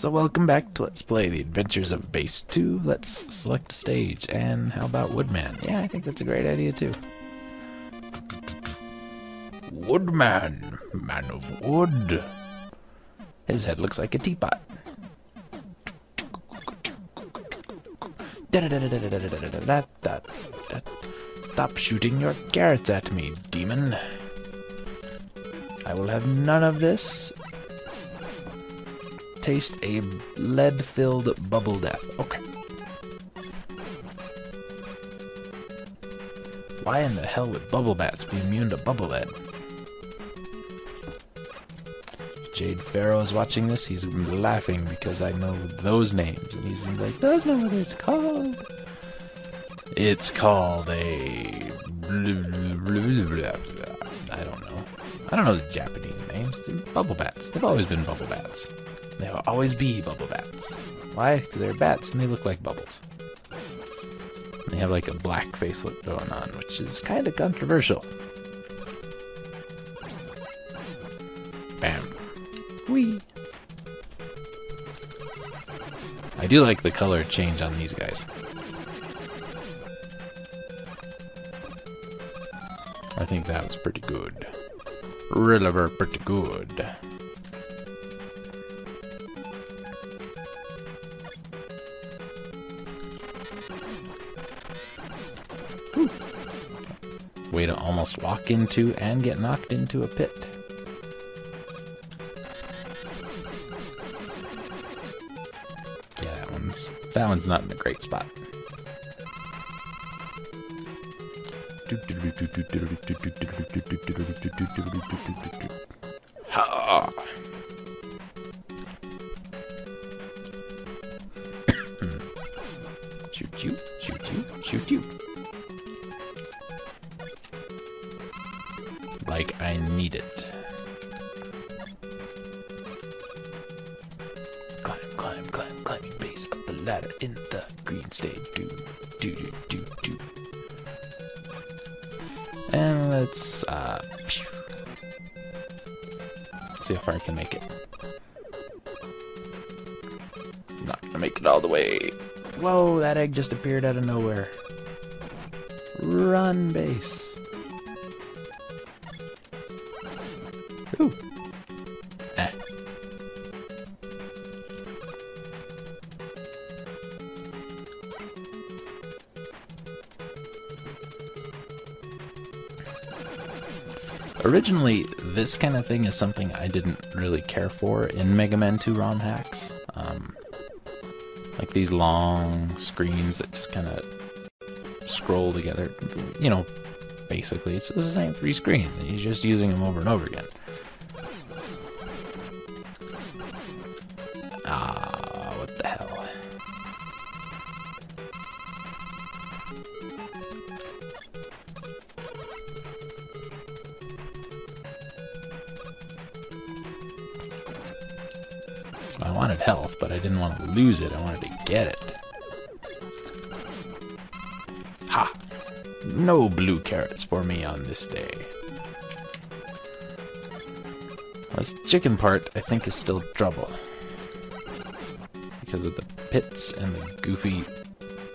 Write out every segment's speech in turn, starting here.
So welcome back to Let's Play The Adventures of Bass 2. Let's select a stage. And how about Woodman? Yeah, I think that's a great idea too. Woodman, man of wood. His head looks like a teapot. Stop shooting your carrots at me, demon. I will have none of this. Taste a lead-filled bubble death. Okay. Why in the hell would bubble bats be immune to bubble lead? Jade Pharaoh is watching this. He's laughing because I know those names, and he's like, "That's not what it's called." It's called a. I don't know. I don't know the Japanese bubble bats. They've always been bubble bats. They'll always be bubble bats. Why? Because they're bats and they look like bubbles. They have like a black facelet going on, which is kind of controversial. Bam. Whee. I do like the color change on these guys. I think that was pretty good. Really very pretty good. Way to almost walk into and get knocked into a pit. Yeah, that one's that one's not in a great spot. Ha! shoot you, shoot you, shoot you. Like I need it. Climb, climb, climb, climbing Bass up the ladder in the green stage. Do, do, do, do, do. And let's, uh, see far I can make it. Not gonna make it all the way. Whoa, that egg just appeared out of nowhere. Run, Bass. Originally, this kind of thing is something I didn't really care for in Mega Man 2 ROM hacks. Um, like these long screens that just kind of scroll together. You know, basically, it's the same three screens, you're just using them over and over again. Ah, what the hell? I wanted health, but I didn't want to lose it. I wanted to get it. Ha! No blue carrots for me on this day. This chicken part, I think, is still trouble. Because of the pits and the goofy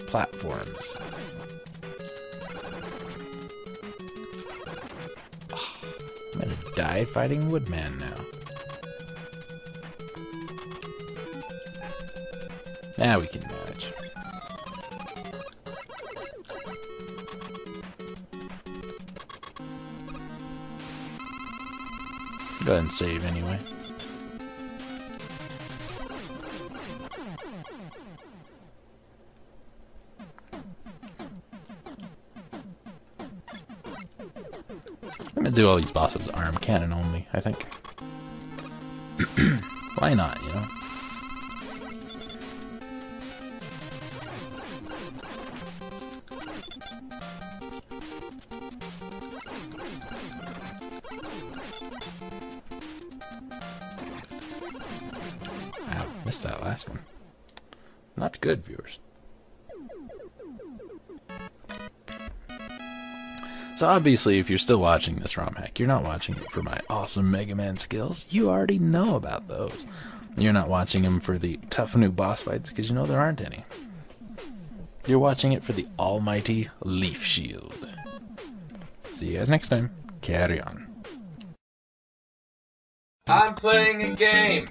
platforms. Ah, I'm gonna die fighting Woodman now. Now we can manage. Go ahead and save anyway. I'm gonna do all these bosses arm cannon only, I think. Why not, you know? Missed that last one. Not good, viewers. So obviously, if you're still watching this ROM hack, you're not watching it for my awesome Mega Man skills. You already know about those. You're not watching him for the tough new boss fights because you know there aren't any. You're watching it for the almighty Leaf Shield. See you guys next time. Carry on. I'm playing a game.